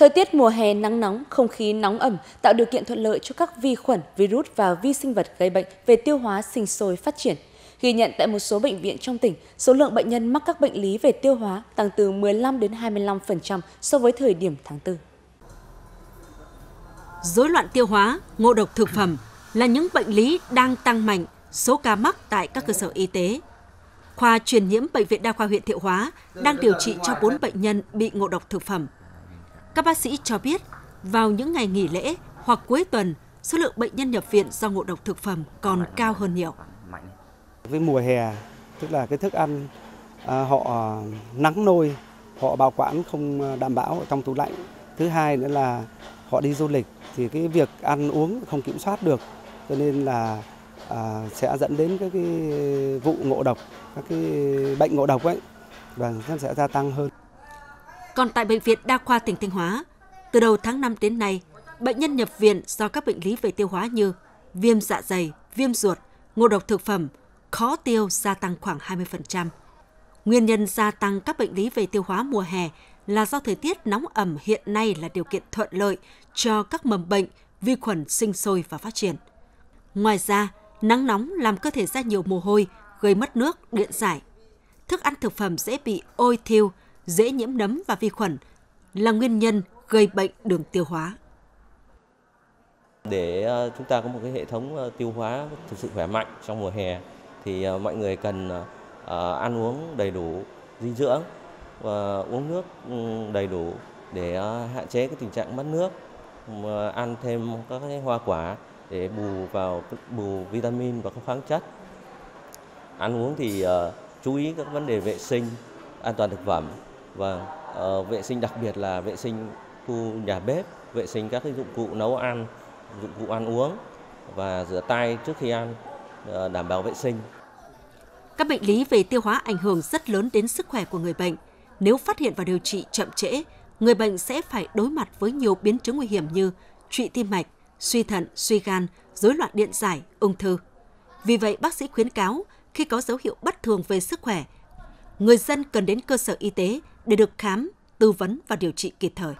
Thời tiết mùa hè nắng nóng, không khí nóng ẩm tạo điều kiện thuận lợi cho các vi khuẩn, virus và vi sinh vật gây bệnh về tiêu hóa sinh sôi phát triển. Ghi nhận tại một số bệnh viện trong tỉnh, số lượng bệnh nhân mắc các bệnh lý về tiêu hóa tăng từ 15 đến 25% so với thời điểm tháng 4. Rối loạn tiêu hóa, ngộ độc thực phẩm là những bệnh lý đang tăng mạnh số ca mắc tại các cơ sở y tế. Khoa truyền nhiễm Bệnh viện Đa khoa huyện Thiệu Hóa đang điều trị cho 4 bệnh nhân bị ngộ độc thực phẩm. Các bác sĩ cho biết, vào những ngày nghỉ lễ hoặc cuối tuần, số lượng bệnh nhân nhập viện do ngộ độc thực phẩm còn cao hơn nhiều. Với mùa hè, tức là cái thức ăn à, họ nắng nôi, họ bảo quản không đảm bảo ở trong tủ lạnh. Thứ hai nữa là họ đi du lịch thì cái việc ăn uống không kiểm soát được, cho nên là à, sẽ dẫn đến các cái vụ ngộ độc, các cái bệnh ngộ độc ấy và sẽ gia tăng hơn. Còn tại Bệnh viện Đa khoa tỉnh Thanh Hóa, từ đầu tháng 5 đến nay, bệnh nhân nhập viện do các bệnh lý về tiêu hóa như viêm dạ dày, viêm ruột, ngộ độc thực phẩm, khó tiêu gia tăng khoảng 20%. Nguyên nhân gia tăng các bệnh lý về tiêu hóa mùa hè là do thời tiết nóng ẩm hiện nay là điều kiện thuận lợi cho các mầm bệnh, vi khuẩn sinh sôi và phát triển. Ngoài ra, nắng nóng làm cơ thể ra nhiều mồ hôi, gây mất nước, điện giải. Thức ăn thực phẩm dễ bị ôi thiêu, dễ nhiễm nấm và vi khuẩn là nguyên nhân gây bệnh đường tiêu hóa. Để ờ, chúng ta có một cái hệ thống ờ, tiêu hóa thực sự khỏe mạnh trong mùa hè thì ờ, mọi người cần ăn uống đầy đủ dinh dưỡng và uống nước ừ, đầy đủ để hạn chế cái tình trạng mất nước, ừ, ăn thêm các cái hoa quả để bù vào bù vitamin và các khoáng chất. Ăn uống thì chú ý các vấn đề vệ sinh, an toàn thực phẩm và uh, vệ sinh đặc biệt là vệ sinh khu nhà bếp, vệ sinh các cái dụng cụ nấu ăn, dụng cụ ăn uống và rửa tay trước khi ăn uh, đảm bảo vệ sinh. Các bệnh lý về tiêu hóa ảnh hưởng rất lớn đến sức khỏe của người bệnh. Nếu phát hiện và điều trị chậm trễ, người bệnh sẽ phải đối mặt với nhiều biến chứng nguy hiểm như trụy tim mạch, suy thận, suy gan, rối loạn điện giải, ung thư. Vì vậy, bác sĩ khuyến cáo khi có dấu hiệu bất thường về sức khỏe, người dân cần đến cơ sở y tế để được khám, tư vấn và điều trị kịp thời.